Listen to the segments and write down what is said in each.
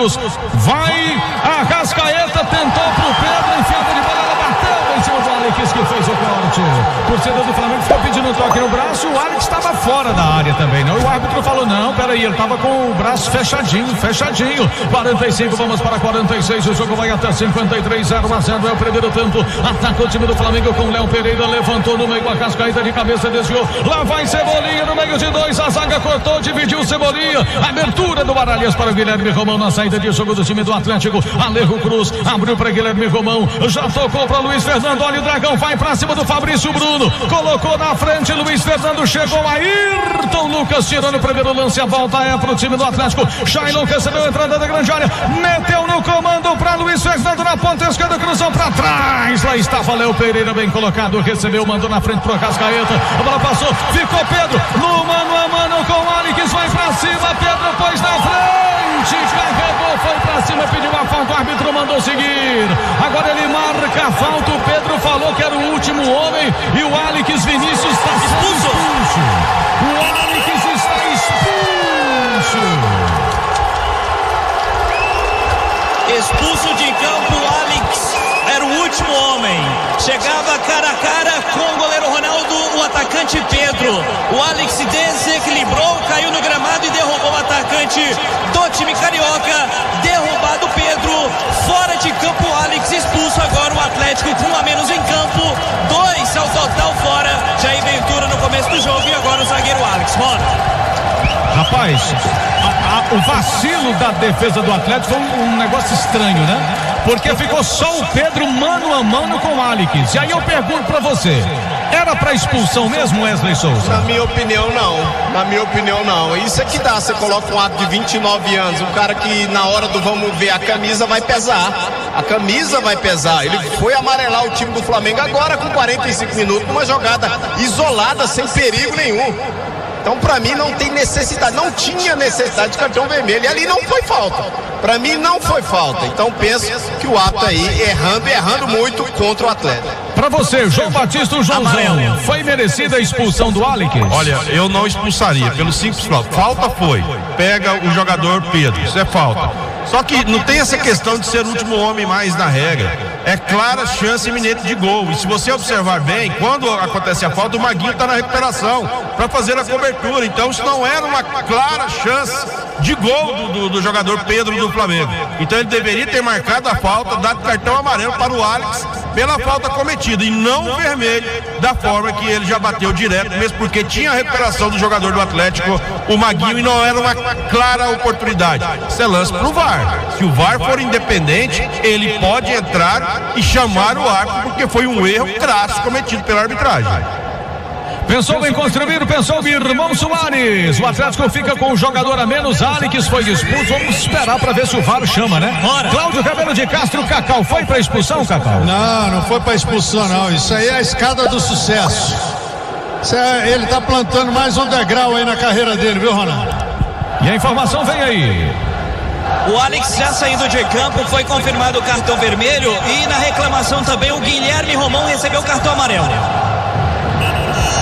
Cruz. Vai, a Rascaeta tentou pro Pedro, enfiada de bola, bateu em cima do Alex que fez o corte. Torcedor do Flamengo ficou um toque no braço, o Alex estava fora da área também, não? E o árbitro falou: não, peraí, ele estava com o braço fechadinho, fechadinho. 45, vamos para 46, o jogo vai até 53, 0 a 0 é o primeiro tempo. Ataca o time do Flamengo com Léo Pereira, levantou no meio a cascaída de cabeça, desviou. Lá vai Cebolinha no meio de dois, a zaga cortou, dividiu Cebolinha. Abertura do Baralhas para o Guilherme Romão na saída de jogo do time do Atlético. Alejo Cruz abriu para Guilherme Romão, já tocou para Luiz Fernando. Olha o Dragão, vai para cima do Fabrício Bruno, colocou na frente. Luiz Fernando chegou. Ayrton Lucas tirando o primeiro lance. A volta é para o time do Atlético. Shailon recebeu a entrada da grande área, meteu no comando para Luiz Fernando na ponta esquerda, cruzou para trás. Lá estava Léo Pereira, bem colocado. Recebeu, mandou na frente para o Cascaeta. A bola passou, ficou Pedro no mano a mano com o Alex. Vai para cima, Pedro pôs na frente, carregou, foi para cima, pediu a falta. O árbitro mandou seguir. Agora ele marca a falta. O Pedro falou que era o último homem e o Alex Vinícius Expulso de campo, Alex era o último homem. Chegava cara a cara com o goleiro Ronaldo, o atacante Pedro. O Alex se desequilibrou, caiu no gramado e derrubou o atacante do time carioca. Derrubado Pedro, Rapaz, a, a, o vacilo da defesa do Atlético foi um, um, negócio estranho, né? Porque ficou só o Pedro mano a mano com o Alex. E aí eu pergunto pra você: era pra expulsão mesmo, Wesley Souza? Na minha opinião, não. Na minha opinião, não. Isso é que dá. Você coloca um ato de 29 anos, um cara que na hora do vamos ver a camisa vai pesar. A camisa vai pesar. Ele foi amarelar o time do Flamengo agora com 45 minutos, numa jogada isolada, sem perigo nenhum. Então, para mim, não tem necessidade, não tinha necessidade de cartão vermelho. E ali não foi falta. Para mim, não foi falta. Então, penso que o ato aí, errando e errando muito contra o atleta. Para você, João Batista o Joãozão, foi merecida a expulsão do Alex? Olha, eu não expulsaria, pelo simples falta. Falta foi. Pega o jogador Pedro, isso é falta. Só que não tem essa questão de ser o último homem mais na regra. É clara chance iminente de gol. E se você observar bem, quando acontece a falta, o Maguinho está na recuperação para fazer a cobertura. Então isso não era uma clara chance de gol do, do, do, jogador Pedro do Flamengo. Então ele deveria ter marcado a falta, dado cartão amarelo para o Alex pela falta cometida e não vermelho da forma que ele já bateu direto, mesmo porque tinha a recuperação do jogador do Atlético, o Maguinho, e não era uma clara oportunidade. Isso é lance pro VAR. Se o VAR for independente, ele pode entrar e chamar o árbitro, porque foi um erro crasso cometido pela arbitragem. Pensou em construir, pensou o irmão Soares. O Atlético fica com o jogador a menos. Alex foi expulso. Vamos esperar para ver se o VAR chama, né? Bora. Cláudio Cabelo de Castro, Cacau. Foi para expulsão, Cacau? Não, não foi para expulsão, não. Isso aí é a escada do sucesso. É, ele tá plantando mais um degrau aí na carreira dele, viu, Ronaldo? E a informação vem aí. O Alex já saindo de campo, foi confirmado o cartão vermelho e na reclamação também o Guilherme Romão recebeu o cartão amarelo.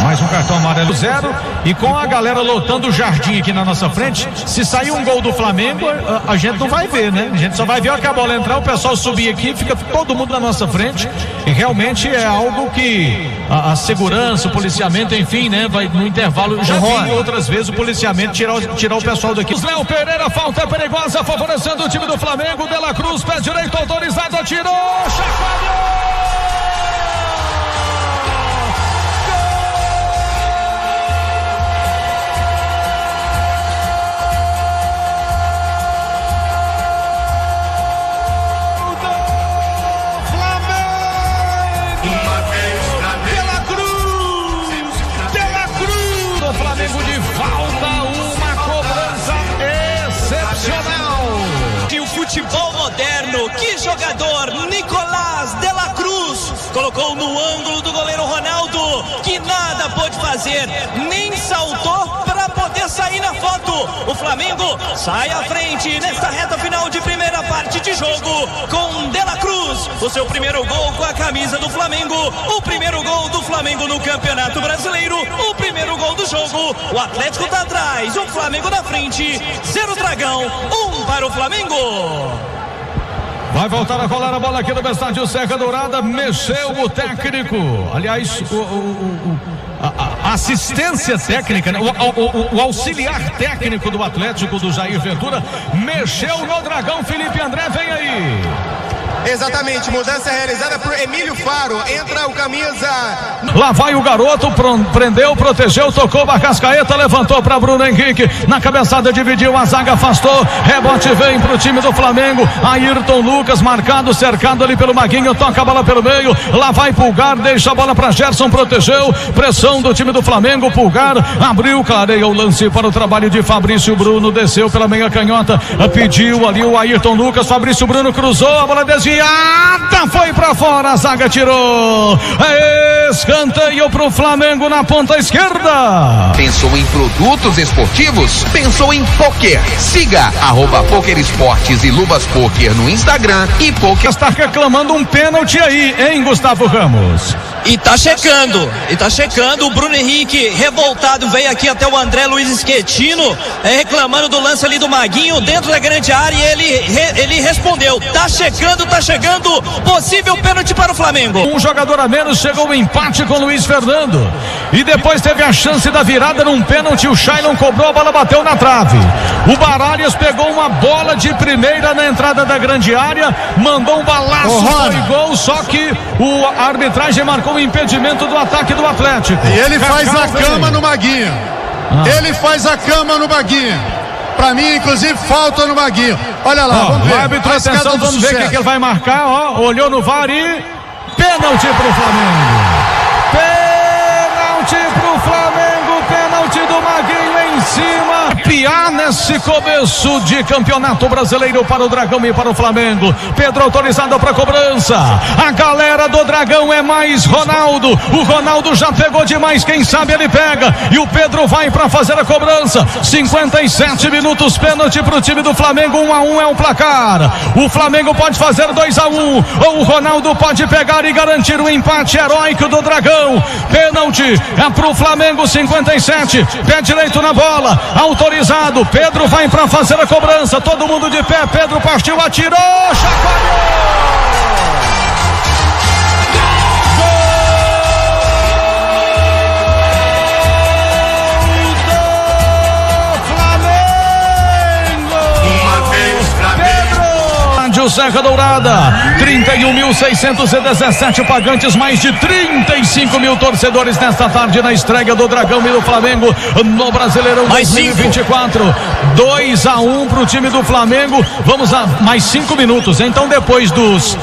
Mais um cartão amarelo zero. E com a galera lotando o jardim aqui na nossa frente, se sair um gol do Flamengo, a, a, gente não vai ver, né? A gente só vai ver a bola entrar, o pessoal subir aqui, fica todo mundo na nossa frente. E realmente é algo que a, a segurança, o policiamento, enfim, né? Vai no intervalo. Já vi outras vezes o policiamento tirar, tirar o pessoal daqui. Léo Pereira, falta perigosa, favorecendo o time do Flamengo. Dela Cruz, pé direito autorizado, atirou, chacoalhou! Que jogador! Nicolás de la Cruz colocou no ângulo do goleiro Ronaldo, que nada pôde fazer, nem saltou para poder sair na foto. O Flamengo sai à frente nesta reta final de primeira parte de jogo com De La Cruz. O seu primeiro gol com a camisa do Flamengo. O primeiro gol do Flamengo no Campeonato Brasileiro. O primeiro primeiro gol do jogo. O Atlético tá atrás, o Flamengo na frente. Zero Dragão, um para o Flamengo. Vai voltar a rolar a bola aqui no estádio Serra Dourada. Mexeu o técnico. Aliás, o, o, o, a, a, assistência técnica, né? o, auxiliar técnico do Atlético do Jair Ventura mexeu no Dragão. Felipe André, vem aí. Exatamente, mudança realizada por Emílio Faro. Entra o camisa. Lá vai o garoto, prendeu, protegeu, tocou Barcascaeta, levantou para Bruno Henrique. Na cabeçada dividiu, a zaga afastou. Rebote vem para o time do Flamengo. Ayrton Lucas marcado, cercado ali pelo Maguinho, toca a bola pelo meio. Lá vai Pulgar, deixa a bola para Gerson, protegeu. Pressão do time do Flamengo. Pulgar abriu, clareia o lance para o trabalho de Fabrício Bruno. Desceu pela meia canhota, pediu ali o Ayrton Lucas. Fabrício Bruno cruzou, a bola desviou foi para fora, a zaga tirou. É escanteio para o Flamengo na ponta esquerda. Pensou em produtos esportivos? Pensou em poker. Siga arroba Poker Esportes e Lubas Poker no Instagram e Poker. Está reclamando um pênalti aí, hein, Gustavo Ramos? E tá checando, e tá checando. O Bruno Henrique, revoltado, veio aqui até o André Luiz Esquetino, é, reclamando do lance ali do Maguinho dentro da grande área e ele, ele respondeu: tá checando, tá chegando. Possível pênalti para o Flamengo. Um jogador a menos chegou o empate com o Luiz Fernando. E depois teve a chance da virada num pênalti. O Shailon cobrou, a bola bateu na trave. O Baralhas pegou uma bola de primeira na entrada da grande área, mandou um balaço, oh, foi gol, só que o a arbitragem marcou o impedimento do ataque do Atlético. E ele faz a cama no Maguinho. Ah. Ele faz a cama no Maguinho. Pra mim, inclusive, falta no Maguinho. Olha lá, vamos ver. Árbitro, atenção, vamos ver o que, que ele vai marcar. Ó, olhou no VAR e pênalti pro Flamengo. Pênalti pro Flamengo, pênalti do Maguinho em cima piar nesse começo de campeonato brasileiro para o Dragão e para o Flamengo. Pedro autorizado para cobrança. A galera do Dragão é mais Ronaldo. O Ronaldo já pegou demais, quem sabe ele pega. E o Pedro vai para fazer a cobrança. 57 minutos pênalti para o time do Flamengo. 1 um a 1 um é o placar. O Flamengo pode fazer 2 a 1 um, ou o Ronaldo pode pegar e garantir o empate heróico do Dragão. Pênalti é para o Flamengo 57. Pé direito na bola. Autorizado autorizado. Pedro vai para fazer a cobrança. Todo mundo de pé. Pedro partiu, atirou, chacoalhou. Serra Dourada. 31.617 pagantes, mais de 35 mil torcedores nesta tarde na estreia do Dragão e do Flamengo no Brasileirão mais 2024. 2 a 1 um para o time do Flamengo. Vamos a mais cinco minutos. Então, depois dos